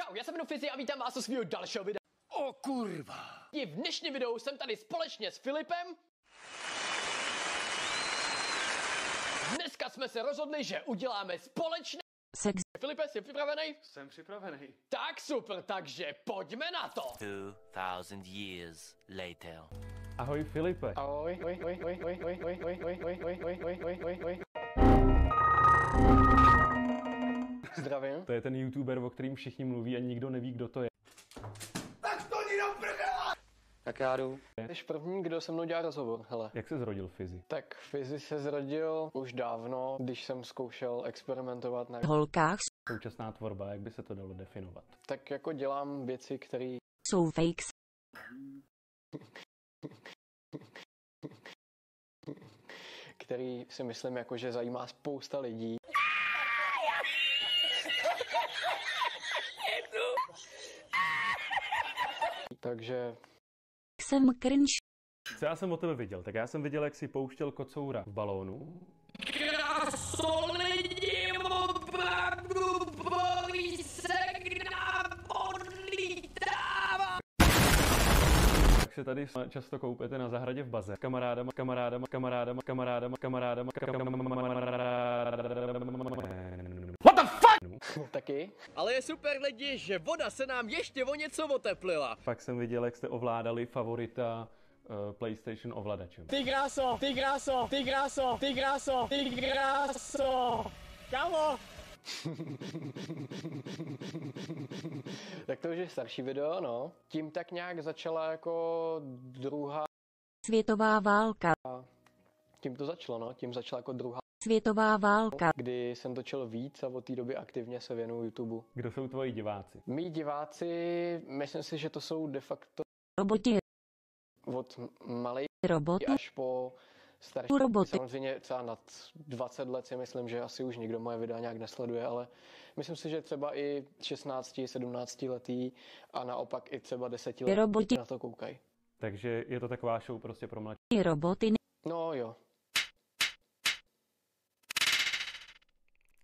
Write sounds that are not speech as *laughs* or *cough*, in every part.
Čau, já jsem Fizi a vítám vás u svého dalšího videa. O kurva! I v dnešním videu jsem tady společně s Filipem. Dneska jsme se rozhodli, že uděláme společné... Sex Filipe, jsi připravený? Jsem připravený. Tak super, takže pojďme na to. 2000 years later. Ahoj Filipe. Ahoj, oj, oj, oj, oj, oj, oj, oj, oj, oj, oj, oj, oj, oj, Zdravím. To je ten youtuber, o kterým všichni mluví a nikdo neví, kdo to je. Tak já jdu. Jsi první, kdo se mnou dělá rozhovor, hele. Jak se zrodil Fizi? Tak Fizi se zrodil už dávno, když jsem zkoušel experimentovat na... holkách Současná tvorba, jak by se to dalo definovat? Tak jako dělám věci, které jsou fakes. *laughs* který si myslím, jako, že zajímá spousta lidí. Takže Jsem cringe. Co já jsem o tebe viděl? Tak já jsem viděl, jak si pouštěl kocoura v balónu. Tak se tady často koupete na zahradě v baze. S kamarádama, kamarádama, kamarádama, kamarádama, kamarádama, kamarádama. Taky. Ale je super lidi, že voda se nám ještě o něco oteplila. Pak jsem viděl, jak jste ovládali favorita uh, PlayStation ovladačem. Ty kráso, ty kráso, ty kráso, ty kráso, ty kráso. Kámo! *laughs* tak to už je starší video, no. Tím tak nějak začala jako druhá, Světová válka. tím to začalo, no. Tím začala jako druhá, Světová válka. kdy jsem točil víc a od té doby aktivně se věnuju YouTube. Kdo jsou tvoji diváci? Mí diváci, myslím si, že to jsou de facto Roboti. od malej Roboty. až po starší. Roboty. Samozřejmě třeba nad 20 let si myslím, že asi už nikdo moje videa nějak nesleduje, ale myslím si, že třeba i 16, 17 letý a naopak i třeba 10 letý Roboti. na to koukají. Takže je to taková show prostě pro mladší. Roboty. No jo.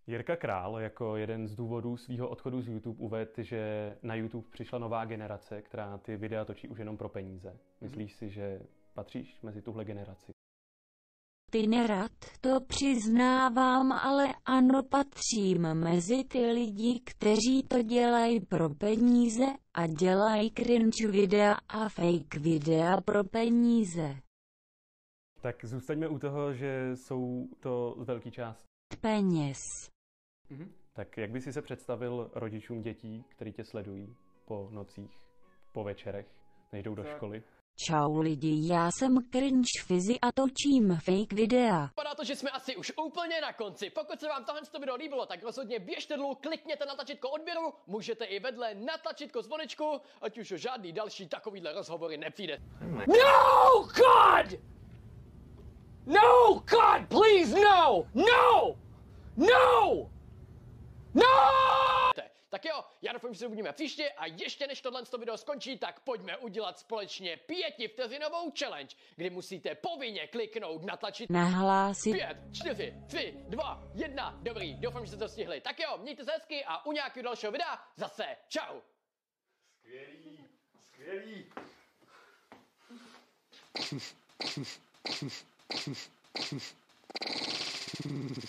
Jirka Král jako jeden z důvodů svého odchodu z YouTube uvedl, že na YouTube přišla nová generace, která ty videa točí už jenom pro peníze. Myslíš si, že patříš mezi tuhle generaci? Ty nerad to přiznávám, ale ano patřím mezi ty lidi, kteří to dělají pro peníze a dělají cringe videa a fake videa pro peníze. Tak zůstaňme u toho, že jsou to z velké části. Peněz. Tak jak by si se představil rodičům dětí, který tě sledují po nocích, po večerech, než jdou do školy? Čau lidi, já jsem cringe fizi a točím fake videa. Vypadá to, že jsme asi už úplně na konci. Pokud se vám tohle video líbilo, tak rozhodně běžte dolů, klikněte na tlačítko odběru, můžete i vedle na tlačítko zvonečku, ať už o žádný další takovýhle rozhovory nepřijde. No, God! No, God, please! No! No! No! Tak jo, já doufám, že se uvidíme příště a ještě než tohle video skončí, tak pojďme udělat společně pětivteřinovou challenge, kdy musíte povinně kliknout na tlačítko Nahlásit Pět, čtyři, tři, dva, jedna. Dobrý, doufám, že jste to stihli. Tak jo, mějte se hezky a u nějakého dalšího videa zase čau. Skvělý, skvělý. *laughs*